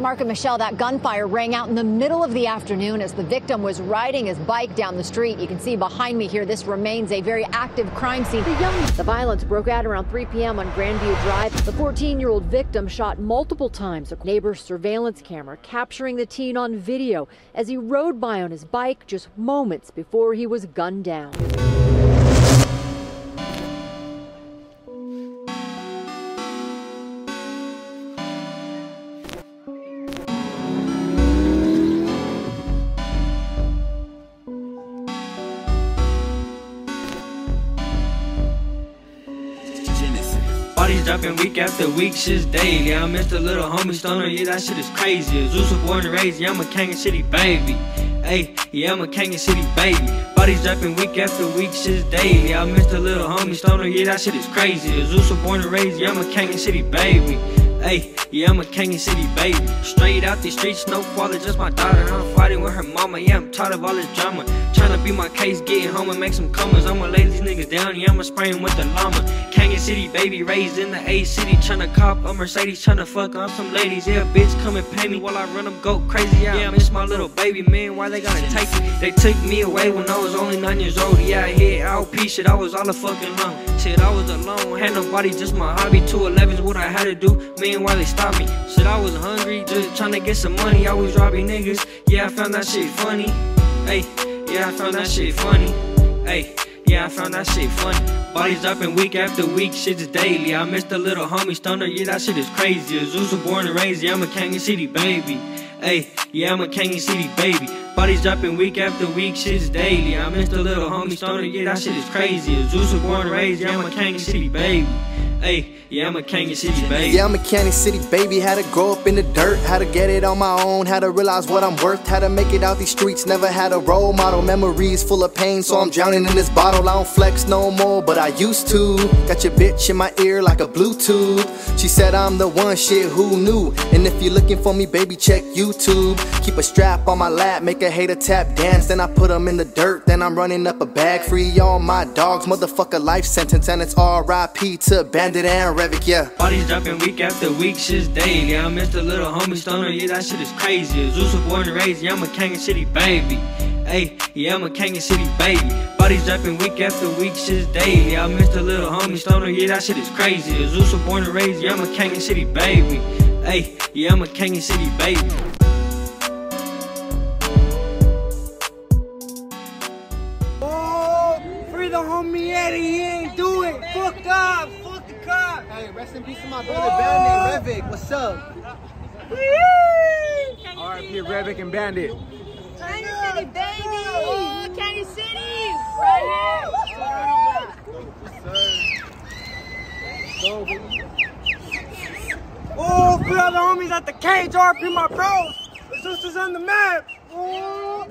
Mark and Michelle, that gunfire rang out in the middle of the afternoon as the victim was riding his bike down the street. You can see behind me here, this remains a very active crime scene. The, young... the violence broke out around 3 p.m. on Grandview Drive. The 14 year old victim shot multiple times. A neighbor's surveillance camera capturing the teen on video as he rode by on his bike just moments before he was gunned down. Bodies dropping week after week, shit's daily. I miss the little homie stoner, yeah, that shit is crazy. Zeus was born and raised, yeah, I'm a Canyon City baby. Hey, yeah, I'm a Canyon City baby. Bodies dropping week after week, shit's daily. I miss the little homie stoner, yeah, that shit is crazy. Zeus was born and raised, yeah, I'm a Canyon City baby. Hey, yeah, I'm a Canyon City baby. Straight out these streets, no father, just my daughter. I'm fighting with her mama, yeah, I'm tired of all this drama. Trying to beat my case, getting home and make some commas. I'ma lay these niggas down, yeah, I'ma spray with the llama. Canyon City baby, raised in the A city. Tryna cop a Mercedes, tryna fuck on some ladies. Yeah, bitch, come and pay me while I run them go crazy. Yeah, I miss my little baby, man, why they gotta take me? They took me away when I was only nine years old. Yeah, I hit LP shit, I was all a fucking. Shit, I was alone, had nobody, just my hobby. 211's what I had to do, man, why they stopped me? Shit, I was hungry, just trying to get some money. I was robbing niggas, yeah, I found that shit funny. Hey, yeah, I found that shit funny. Hey, yeah, I found that shit funny. Bodies dropping week after week, shit is daily. I miss the little homie stoner, yeah, that shit is crazy. Was born and raised, yeah, I'm a Canyon City baby. Hey, yeah, I'm a Canyon City baby. Bodies dropping week after week, shit is daily. I miss the little homie stoner, yeah, that shit is crazy. Was born and raised, yeah, I'm a Canyon City baby. Hey, yeah, I'm a Canyon City baby. Yeah, I'm a Canyon City baby. Had to grow up in the dirt. Had to get it on my own. Had to realize what I'm worth. Had to make it out these streets. Never had a role model. Memories full of pain, so I'm drowning in this bottle. I don't flex no more, but I used to. Got your bitch in my ear like a Bluetooth. She said I'm the one shit who knew. And if you're looking for me, baby, check YouTube. Keep a strap on my lap, make a hater tap dance. Then I put them in the dirt. Then I'm running up a bag. Free all my dogs. Motherfucker life sentence. And it's RIP to Bandit and Revic, yeah. Bodies dropping week after week, shit's daily. I miss the little homie stoner, yeah, that shit is crazy. Zeus was born and raised, yeah, I'm a Canyon City baby. Hey, yeah, I'm a Canyon City baby. Bodies dropping week after week, shit's daily. I miss the little homie stoner, yeah, that shit is crazy. Zeus was born and raised, yeah, I'm a Canyon City baby. Hey, yeah, I'm a Canyon City baby. Oh, free the homie Eddie, he ain't do it. Fuck up, fuck the cop. Hey, rest in peace to my brother Bandit oh. Revic. What's up? RIP Revic and Bandit. Canyon City, baby! Oh, Canyon City! Right here! Oh, free all the homies at the cage, RP my bros. The sisters on the map. Oh.